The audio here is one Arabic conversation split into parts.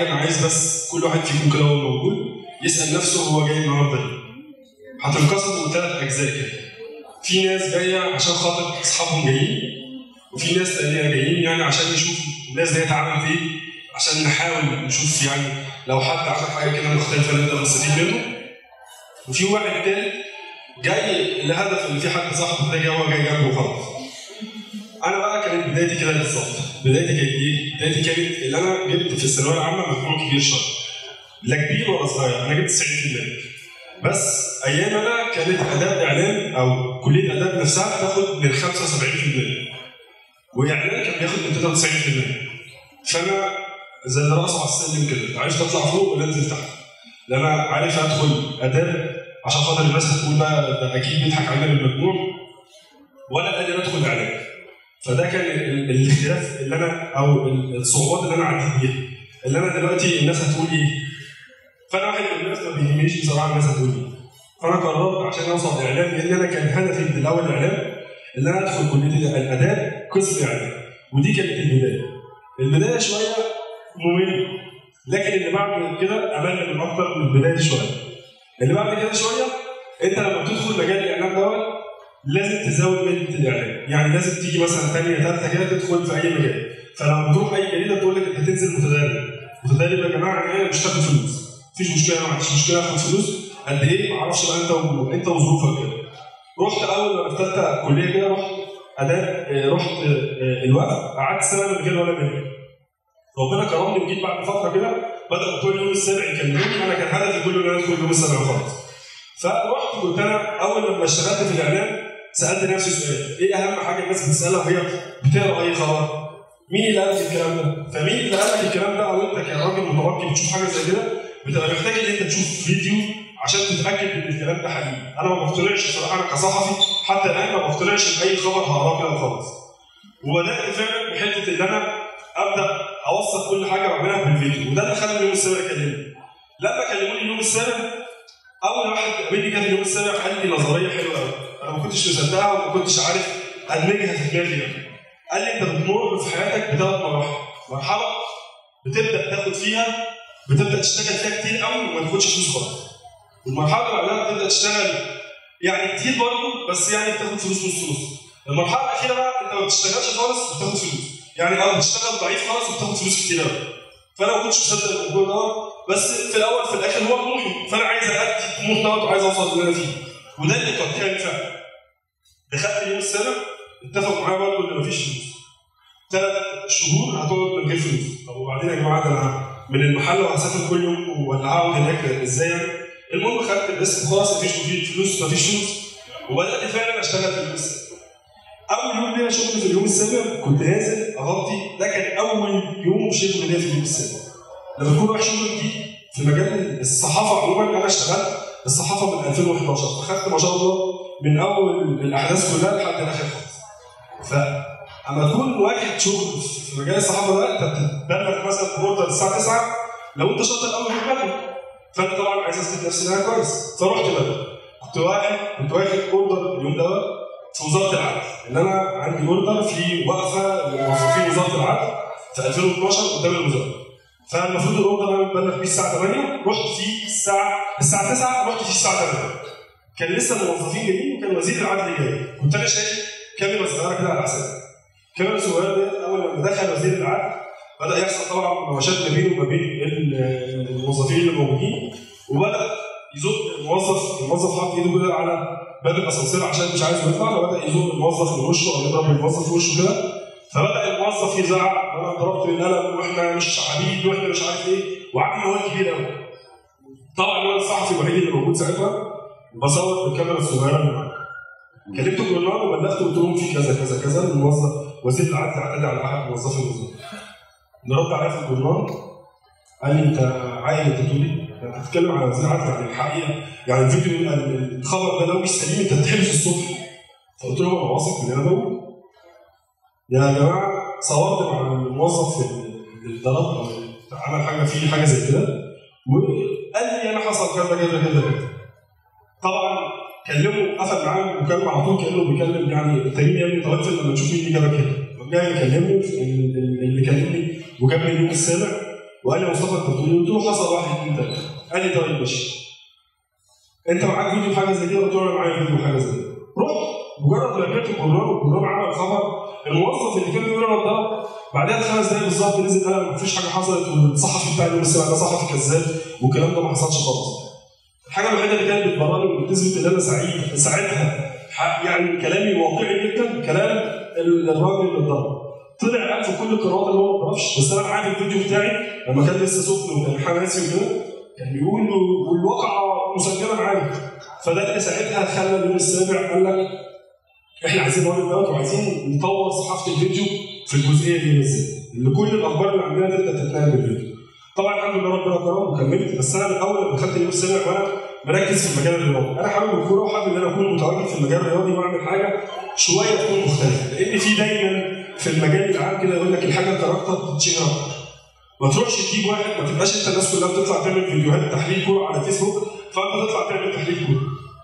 حاجة أنا عايز بس كل واحد فيكم كده وهو موجود يسأل نفسه هو جاي النهارده ليه. هتنقسموا لثلاث أجزاء كده. في ناس جاية عشان خاطر أصحابهم جايين وفي ناس تانية جايين يعني عشان نشوف الناس دي هتعمل إيه عشان نحاول نشوف يعني لو حد عمل حاجة كده مختلفة نقدر نستفيد منه. وفي واحد تالت جاي لهدف إن في حد صاحبه ده هو جاي جنبه وخلاص أنا بقى كانت بدايتي كده بالظبط. بدايتي كانت إيه؟ بدايتي كانت اللي أنا جبت في الثانوية العامة مجموع كبير شوية. لا كبير ولا صغير. أنا جبت 90% بس أيام أنا كانت اداب اعلام أو كلية اداب نفسها بتاخد من 75% واعلام كان بياخد من 93% فأنا زي اللي رقصوا على السلم كده. عايز تطلع فوق ولا انزل تحت. لا أنا عارف أدخل أداب عشان خاطر الناس هتقول بقى ده أكيد بيضحك علينا بالمجموع. ولا قادر أدخل إعلام. فده كان ال- الاختلاف اللي أنا أو ال- الصعوبات اللي أنا عديت بيها اللي أنا دلوقتي الناس هتقول إيه؟ فأنا واحد من الناس ما بيهمنيش بصراحة الناس هتقول إيه. فأنا قررت عشان أوصل اعلام لأن أنا كان هدفي من الأول اعلام إن أنا أدخل كلية الأداب قسم إعلام. ودي كانت البداية. البداية شوية مملة لكن اللي بعد كده امل من أكتر من البداية شوية. اللي بعد كده شوية أنت لما تدخل مجال الإعلام دوت لازم تزود ماده الإعلام. يعني لازم تيجي مثلا ثانية ثالثه كده تدخل في أي مجال. فلما تروح أي جريدة تقول لك أنت هتنزل متدرب. متدرب يا جماعة إيه مش تاخد فلوس. مفيش مشكلة ما عنديش مشكلة اخد فلوس. قد إيه؟ ما أعرفش بقى أنت. أنت وظروفك كده. رحت أول ما في ثالثه كلية كده رحت اداب آه، رحت آه، آه، الوقف قعدت سنة من غير ولا جنيه. ربنا كرمني وجيت بعد فترة كده بداوا كل يوم السابع يكلموني. أنا كان هدفي إن أنا أدخل يوم السابع وخلاص فرحت قلت أنا أول لما اشتغلت في الإعلام سألت نفسي سؤال إيه أهم حاجة الناس بتسألها وهي بتقرأ أي خبر؟ مين اللي قال لك الكلام ده؟ فمين اللي قال لك الكلام ده؟ أو أنت كراجل متوقع بتشوف حاجة زي كده بتبقى محتاج إن أنت تشوف فيديو عشان تتأكد إن الكلام ده حقيقي. أنا ما بقتنعش بصراحة أنا كصحفي حتى الآن ما بقتنعش باي خبر هقرأه كده وخلاص. وبدأت فعلا بحتة إن أنا أبدأ أوثق كل حاجة بعملها بالفيديو وده اللي خلى اليوم السابع يكلمني. لما كلموني اليوم السابع أول واحد قابلني كان اليوم السابع قال لي نظرية حلوة قوي أنا ما كنتش مصدقها وما كنتش عارف ادمجها في دماغي قال لي أنت بتمر في حياتك بثلاث مراحل. مرحلة بتبدأ تاخد فيها بتبدأ تشتغل فيها كتير قوي وما تاخدش فلوس خالص. المرحله اللي بعدها بتبدأ تشتغل يعني كتير برضه بس يعني بتاخد فلوس نص نص. المرحلة الأخيرة بقى أنت ما بتشتغلش خالص بتاخد فلوس. يعني أه بتشتغل ضعيف خالص وبتاخد فلوس كتير قوي. فأنا ما كنتش مصدق الموضوع دوت بس في الأول في الآخر هو طموحي. فأنا عايز أدي الطموح دوت وعايز أوصل اللي أنا فيه. وده اللي قدرني فعلا. دخلت اليوم السابع اتفقوا معايا برضه إن مفيش فلوس. ثلاث شهور هتقعد من غير فلوس. طب وبعدين يا جماعة ده أنا من المحل وهسافر كل يوم ولا هقعد هناك إزاي؟ يعني؟ المهم خدت الاسم خلاص مفيش فلوس مفيش فلوس. وبدأت فعلا أشتغل في السابع أول يوم ليا شغل في اليوم السابع كنت نازل اغطي ده كان أول يوم شغل ليا في اليوم السابع لما يكون رايح شغل جديد في مجال الصحافة عموما أنا اشتغلت. الصحافة من 2011 فخدت ما شاء الله من أول الأحداث كلها لحد الآخر خالص فاما تكون واخد شغل في مجال الصحافة ده أنت بتبلغ مثلا اوردر الساعة 9 لو أنت شاطر قوي في بدري فانا طبعا عايز اثبت نفسي ان أنا كويس. فرحت بدري كنت واخد كنت واخد order اليوم ده في وزارة العدل. إن أنا عندي order في وقفة لموظفين وزارة العدل في 2012 قدام الوزارة. فالمفروض ال order أنا ببلغ فيه الساعة 8 رحت فيه الساعة الساعة 9 رحت فيه الساعة 8 كان لسه الموظفين جايين وكان وزير العدل جاي. كنت أنا شايف كاميرا صغيرة كده على حسابي. الكاميرا الصغيره ديت أول لما دخل وزير العدل بدأ يحصل طبعا مناوشات ما بينه وما بين ال- الموظفين اللي موجودين وبدأ يزق الموظف الموظف حط إيده كده على باب الأسانسير عشان مش عايز يطلع فبدأ يزق الموظف من وشه أو يضرب الموظف في وشه كده. فبدأ الموظف يزعق. أنا ضربت بالقلم وإحنا مش عبيد وإحنا مش عارف إيه. وعامل موال كبير قوي طبعا أنا الصحفي الوحيد اللي موجود ساعتها بصور بالكاميرا الصغيره اللي معايا كلمت الجورنال وبلغت قلت لهم في كذا كذا كذا. الموظف وزير العدل اعتدى على أحد موظفي الوزاره نرد عليا في الجورنال قال لي أنت عايل أنت تقول؟ يعني هتتكلم على وزير العدل يعني الحقيقة؟ يعني الفيديو الخبر ده لو مش سليم أنت هتتحبس الصبح. فقلت لهم أنا واثق من اللي أنا بقوله يا جماعة صورت مع الموظف ضرب أو عمل حاجة فيه حاجة زي كده وقال لي أنا حصل كذا كذا كذا كذا. طبعا كلمه قفل معاه مكالمه على طول كأنه بيكلم يعني مين يا ابني توفر لما تشوف مين جابك هنا؟ جاي يكلمني اللي كلمني وجابني اليوم السابع وقال لي مصطفى انت بتقول قلت له حصل واحد اثنين ثلاثة قال لي طيب ماشي. انت معاك فيديو حاجة زي كده؟ قلت له أنا معايا فيديو حاجة زي كده. رحت مجرد ما ركبت الجرار والجرار عمل خبر الموظف اللي كان بيقول أنا اتضرب بعدها بخمس دقايق بالظبط نزل قال مفيش حاجة حصلت والصحفي بتاع اليوم السابع ده صحفي كذاب والكلام ده ما حصلش خالص. الحاجة الوحيدة اللي كانت بتبررني وبتثبت إن أنا سعيد ساعتها يعني كلامي واقعي جدا كلام الراجل اللي اتضرب. طلع قال في كل القراءات اللي هو ما اتضربش بس أنا معاه في الفيديو بتاعي لما كان لسه سخن وكان حماسي وكده كان بيقول والواقعة مسجلة معايا. فده اللي ساعتها خلى اليوم السابع قال لك إحنا عايزين نقول دوت وعايزين نطور صحافة الفيديو في الجزئية دي بالذات اللي كل الأخبار اللي عندنا تبدا تتنقل بالفيديو. طبعا الحمد لله ربنا كرم وكملت بس أنا من اول لما دخلت اليوم السابع وأنا مركز في المجال الرياضي. أنا حابب الكوره وحابب إن أنا أكون متواجد في المجال الرياضي وأعمل حاجة شوية تكون مختلفة. لأن في دايما في المجال العام كده يقول لك الحاجة الكاركتر تتشهر أكتر ما تروحش تجيب واحد ما تبقاش أنت الناس كلها بتطلع تعمل فيديوهات تحليل كورة على فيسبوك فأنت تطلع تعمل تحليل كورة.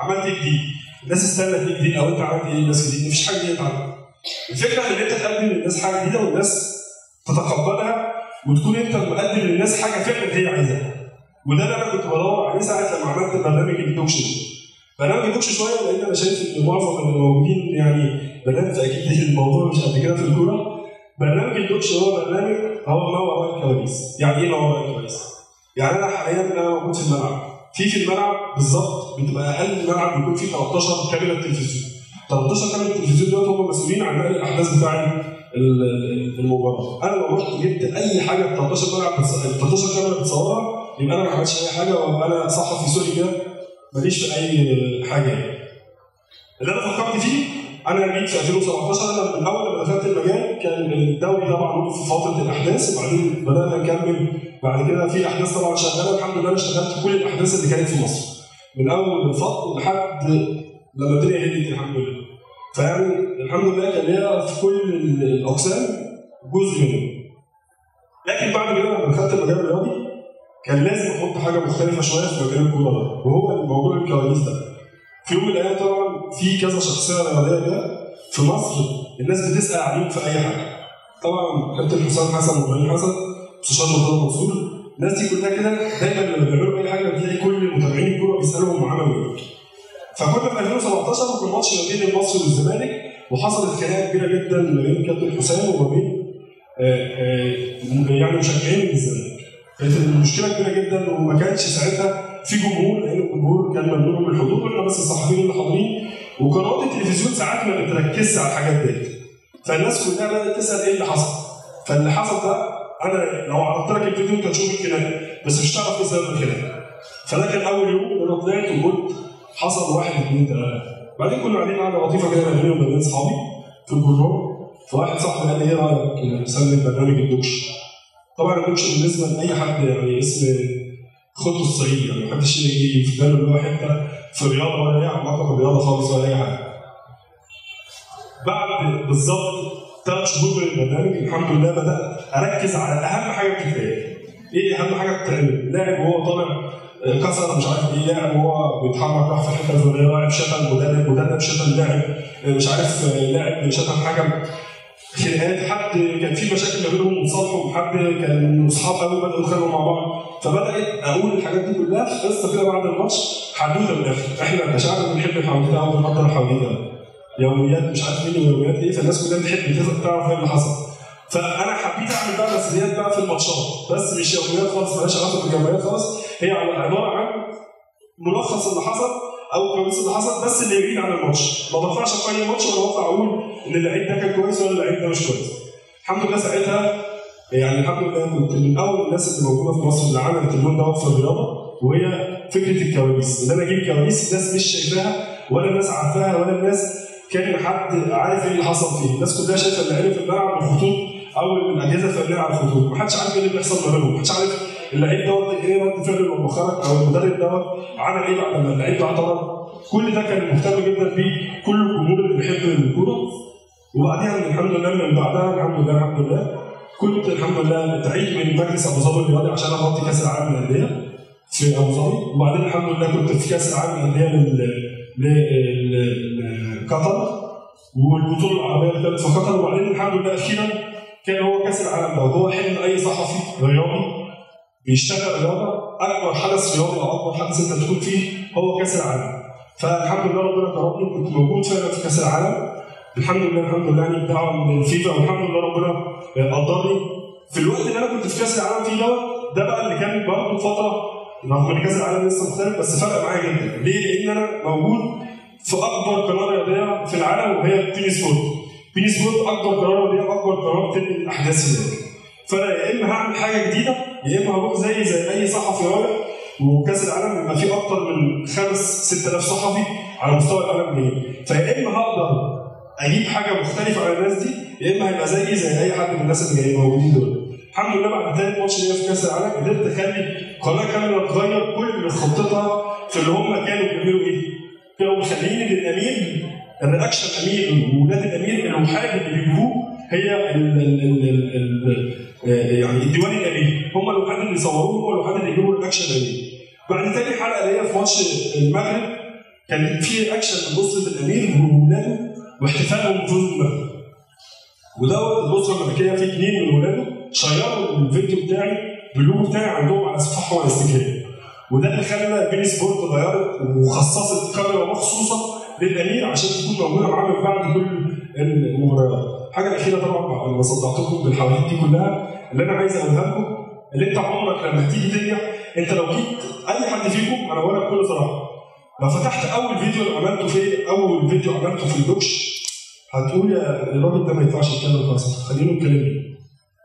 عملت إيه جديد؟ الناس استنت إيه جديد أو أنت عملت إيه؟ الناس جديد مفيش حاجة جديده اتعملت الفكرة إن أنت تقدم للناس حاجة جديدة والناس تتقبلها وتكون أنت مقدم للناس حاجة فعلا هي عايزاها وده اللي أنا كنت بدور عليه ساعة لما عملت برنامج ال talk show برنامج ال talk show شوية لأن أنا شايف إن معظم اللي موجودين يعني برنامج أكيد الموضوع مش قد كده في الكورة. برنامج ال talk show هو برنامج هو ما وراء الكواليس يعني إيه ما وراء الكواليس؟ يعني أنا حاليا أنا موجود في الملعب. في في الملعب بالظبط بتبقى أقل ملعب بيكون فيه 13 كاميرا تلفزيون. 13 كاميرا تلفزيون دول هم مسؤولين عن نقل الأحداث بتاع المباراة. أنا لو رحت جبت أي حاجة 13 ملعب 13 كاميرا بتصورها يبقى أنا ما عملتش أي حاجة وأبقى أنا صحفي سوري كده. ماليش في أي حاجة يعني. اللي أنا فكرت فيه أنا جيت في 2017 أنا من اول لما دخلت المجال كان الدوري طبعا في فترة الأحداث وبعدين بدأنا نكمل. بعد كده في أحداث طبعا شغالة الحمد لله أنا اشتغلت كل الأحداث اللي كانت في مصر. من أول الفضل لحد لما الدنيا هديت الحمد لله. فيعني الحمد لله كان ليا في كل الأقسام جزء منه. لكن بعد كده لما دخلت المجال الرياضي كان لازم أحط حاجة مختلفة شوية في مجال الكورة وهو موضوع الكواليس ده. في يوم من الأيام طبعا في كذا شخصية رياضية كده في مصر الناس بتسأل عليهم في أي حاجة. طبعا كابتن حسام حسن وإبراهيم حسن مستشار مرتضى منصور الناس دي كلها كده دايما لما بيعملوا أي حاجة بتلاقي كل متابعين الكورة بيسألهم عملوا إيه. فكنا في 2017 في ماتش ما بين المصري والزمالك وحصلت خناقة كبيرة جدا ما بين كابتن حسام وما بين يعني مشجعين الزمالك. كانت المشكلة كبيرة جدا وما كانش ساعتها في جمهور لأن الجمهور كان ممنوع من الحضور وإحنا بس الصحفيين اللي حاضرين. وقنوات التلفزيون ساعات ما بتركزش على الحاجات دي. فالناس كلها بدأت تسأل إيه اللي حصل. فاللي حصل ده أنا لو عرضت لك الفيديو أنت هتشوف الخناقه بس مش هتعرف إيه سبب الخناقه فده كان أول يوم أنا طلعت وقلت حصل واحد اثنين ثلاثة بعدين كنا قاعدين قعدة لطيفة كده ما بيني وما بين اصحابي في الجروب. فواحد صاحبي قال لي إيه رأيك نسمي برنامج الدوكش طبعا الدوكش بالنسبة لأي حد يعني اسم خطوه الصعيد يعني ما حدش يجي في باله هو حتة في الرياضه ولا ليها علاقه بالرياضه خالص ولا أي حاجة. بعد بالظبط ثلاث شهور من البرنامج الحمد لله بدات أركز على أهم حاجة بتتقال. إيه أهم حاجة بتتعمل؟ لاعب وهو طالع كسر مش عارف إيه لاعب وهو بيتحرك راح في الحتة الفلانية لاعب شتم مدرب مدرب شتم لاعب مش عارف لاعب شتم حكم خناقات حد كان في مشاكل ما بينهم وصالحوا حد كان أصحاب قوي بدأوا يتخانقوا مع بعض. فبدأت أقول الحاجات دي كلها في قصة كده بعد الماتش حدوتة من الآخر. إحنا كشعب بنحب الحواديت قوي بنقدر الحواديت يوميات مش عارف مين ويوميات إيه فالناس كلها بتحب تعرف إيه اللي حصل. فأنا حبيت أعمل بقى مسؤوليات بقى في الماتشات. بس مش يوميات خالص مالهاش علاقة بالجمعيات خالص. هي عبارة عن ملخص اللي حصل. أو كويس اللي حصل بس اللي يعيد عن الماتش. ما بطلعش أي ماتش ولا بطلع أقول إن اللعيب ده كان كويس ولا اللعيب ده مش كويس. الحمد لله ساعتها يعني الحمد لله كنت من أول الناس اللي موجودة في مصر اللي عملت اللون دوت في الرياضه وهي فكرة الكواليس إن أنا أجيب كواليس الناس مش شايفاها ولا الناس عارفاها ولا الناس كان حد عارف إيه اللي حصل فيه الناس كلها شايفة اللعيبة في الملعب الخطوط أو الأجهزة الفنية على الخطوط. ما حدش عارف إيه اللي بيحصل ما بينهم ما حدش عارف اللعيب دوت إيه؟ رد فعله لما خرج أو المدرب دوت عمل إيه بعد ما اللعيب ده اعترض كل ده كان مهتم جدا بيه كل الجمهور اللي بيحب الكورة. وبعديها الحمد لله من بعدها الحمد لله الحمد لله. كنت الحمد لله تعيد من مجلس أبو ظبي الرياضي عشان اغطي كأس العالم للأندية في أبو ظبي. وبعدين الحمد لله كنت في كأس العالم للأندية لقطر. والبطولة العربية اللي كانت في قطر. وبعدين الحمد لله أخيرا كان هو كأس العالم ده وهو حلم أي صحفي رياضي. بيشتغل رياضة. اكبر حدث رياضي أو أكبر حدث أنت تكون فيه هو كأس العالم. فالحمد لله ربنا كرمني كنت موجود فعلا في كأس العالم. الحمد لله الحمد لله يعني بدعوه من الفيفا والحمد لله ربنا قدرني. في الوقت اللي أنا كنت في كأس العالم فيه دوت ده بقى اللي كان برضه فترة. رغم إن كأس العالم لسه مختلف بس فرق معايا جدا. ليه؟ لأن أنا موجود في أكبر قناه رياضية في العالم وهي beIN Sport beIN Sport أكبر قناه رياضية أكبر قناه بتنقل الأحداث هناك فانا يا اما هعمل حاجة جديده يا اما هروح زي زي اي صحفي رايح وكاس العالم بيبقى فيه أكتر من خمس 6000 صحفي على مستوى العالم جايين فيا اما هقدر أجيب حاجة مختلفه عن الناس دي يا اما هيبقى زيي زي اي حد من الناس اللي جايين موجودين دول الحمد لله بعد تاني ماتش ليا في كاس العالم قدرت اخلي قناه كامله تغير كل خطتها في اللي هم كانوا بيعملوا إيه؟ كانوا مخليين الامير ال reaction امير وولاد الامير الوحاجه اللي بيجيبوه هي ال ال ال ال يعني الديوان الامير هم الوحيد اللي يصوروه هم الوحيد اللي يجيبوا الأكشن الامير بعد تاني حلقة ليا في ماتش المغرب كان في أكشن لاسره الأمير وولاده واحتفالهم بفوز المغرب. ودوت الأسرة الملكية في اثنين من ولاده شيروا الفيديو بتاعي باللوجو بتاعي عندهم على صفحه الانستجرام وده اللي خلى بيني سبورت غيرت وخصصت كاميرا مخصوصة للأمير عشان تكون موجودة معاه من بعد كل المباريات. الحاجة الأخيرة طبعا ما صدعتكم بالحواديت دي كلها. اللي أنا عايز أقولها لكم اللي أنت عمرك لما تيجي تنجح أنت لو جيت أي حد فيكم أنا بقول لك بكل صراحة لو فتحت أول فيديو اللي عملته في أول فيديو عملته في البوكش هتقول يا الراجل ده ما ينفعش يتكلم كويس خلينه يكلمني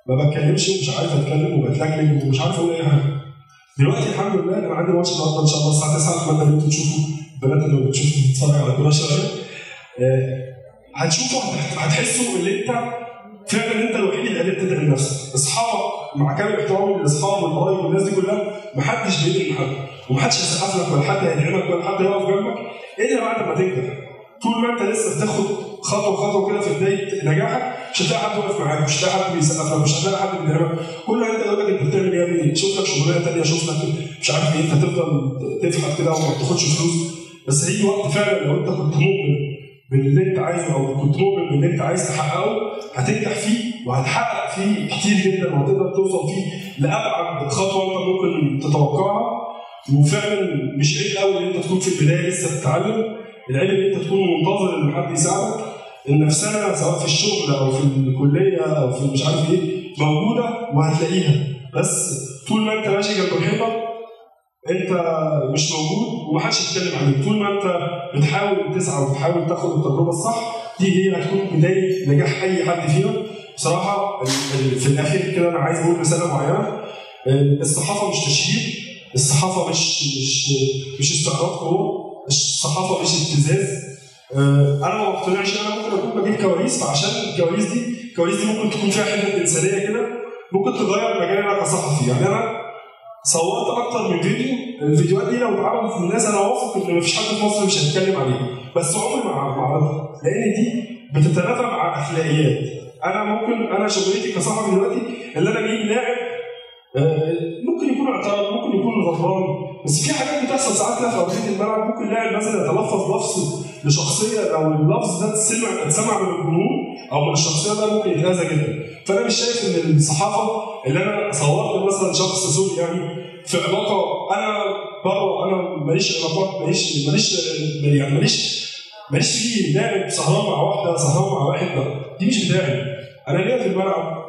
ما بتكلمش ومش عارف أتكلم وبتلجلج ومش عارف أقول أي حاجة. دلوقتي الحمد لله أنا عندي ماتش النهارده إن شاء الله الساعة 9 أتمنى إن أنتم تشوفوا البنات اللي بتشوفوا بتتفرج على كوره شوية. آه، هتشوفوا هت- هتحسوا ان انت فعلا انت الوحيد اللي قادر تدعم نفسك. أصحابك مع كامل احترامي للاصحاب والقرايب والناس دي كلها محدش بيدعم حد ومحدش هيسقف لك ولا حد هيدعمك ولا حد هيقف جنبك إلا بعد ما تنجح طول ما أنت لسه بتاخد خطوة خطوة كده في بداية نجاحك مش هتلاقي حد واقف معاك مش هتلاقي حد بيسقف لك مش هتلاقي حد بيدعمك كل أنت يقول لك أنت بتعمل إيه يا شوف لك شغلانة ثانية شوف لك مش عارف إيه انت هتفضل تفحت كده وما بتاخدش فلوس. بس هيجي وقت فعلا لو أنت كنت مؤمن باللي انت عايزه أو كنت مؤمن باللي انت عايز تحققه هتنجح فيه وهتحقق فيه كتير جدا وهتقدر توصل فيه لأبعد خطوة انت ممكن تتوقعها. وفعلا مش عيب قوي ان انت تكون في البداية لسه بتتعلم. العيب ان انت تكون منتظر إن حد يساعدك. النفسانه سواء في الشغل أو في الكلية أو في مش عارف إيه موجودة وهتلاقيها. بس طول ما أنت ماشي جنب الحيطه انت مش موجود ومحدش يتكلم عليك طول ما انت بتحاول تسعى وبتحاول تاخد التجربة الصح دي هي هتكون بداية نجاح أي حد فينا. بصراحة في الاخير كده أنا عايز أقول رسالة معينة. ال- الصحافة مش تشهير الصحافة مش مش مش استعراض قوه الصحافة مش ابتزاز. آه، أنا ما بقتنعش إن أنا ممكن أكون بجيب كواليس فعشان الكواليس دي الكواليس دي ممكن تكون فيها حتة إنسانية كده ممكن تغير مجالي أنا كصحفي. يعني أنا صورت أكتر من فيديو. الفيديوهات دي لو اتعرضت للناس أنا واثق إن مفيش حد في مصر مش هيتكلم عليها. بس عمري ما عرضها لأن دي بتتنافى مع أخلاقيات. أنا ممكن أنا شغلتي كصحفي دلوقتي اللي أنا أجيب لاعب ممكن يكون اعتراض ممكن يكون غلطان بس في حاجات بتحصل ساعات كده في ارضيه الملعب ممكن لاعب مثلا يتلفظ لفظ لشخصية لو اللفظ ده اتسمع اتسمع من الجمهور أو من الشخصية ده ممكن يتاذى جدا. فأنا مش شايف إن الصحافة اللي أنا صورت مثلا شخص سوري يعني في علاقة أنا بره أنا ماليش علاقات ماليش ماليش يعني ماليش ماليش فيه لاعب سهران مع واحدة سهران مع واحد دي مش بتاعي. أنا ليا في الملعب.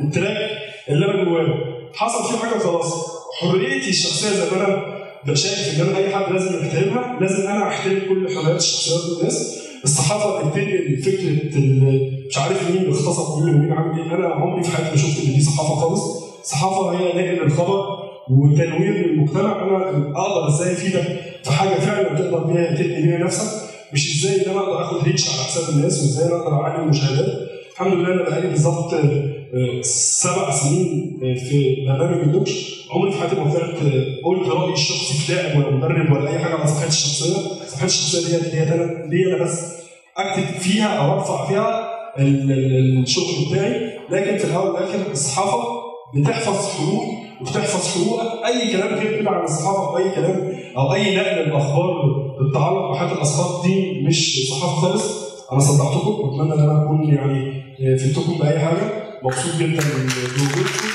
التراك اللي أنا جواه. حصل فيه حاجة خلاص حريتي الشخصية زي ما أنا بقى شايف إن أنا أي حد لازم يحترمها لازم أنا أحترم كل حريات الشخصيات والناس. الصحافة بتنقل فكرة مش عارف مين اغتصب مين ومين عامل إيه. أنا عمري في حياتي ما شفت إن دي صحافة خالص. الصحافه هي نقل الخبر وتنوير للمجتمع. أنا أقدر إزاي أفيدك في حاجة فعلا تقدر بيها تبني بيها نفسك؟ مش إزاي إن أنا أقدر آخد ريتش على حساب الناس وإزاي أنا أقدر أعلي المشاهدات؟ الحمد لله أنا بقالي بالظبط سبع سنين آه، في برنامج الدوش. عمري في حياتي ما طلعت آه، قلت رأيي الشخصي في لاعب ولا مدرب ولا أي حاجة على صفحتي الشخصيه صفحتي الشخصيه ديت هي أنا ليا أنا بس. أكتب فيها أو أرفع فيها ال- ال- الشغل بتاعي. لكن في الأول والآخر الصحافة بتحفظ حقوق وبتحفظ حقوقك أي كلام غير كده عن الصحافة أو أي كلام أو أي نقل الاخبار بالتعلق بحياه الأصحاب دي مش صحافة خالص. أنا صدعتكم وأتمنى إن أنا أكون يعني فدتكم بأي حاجة. Boksu Gürtel'in bulduğu için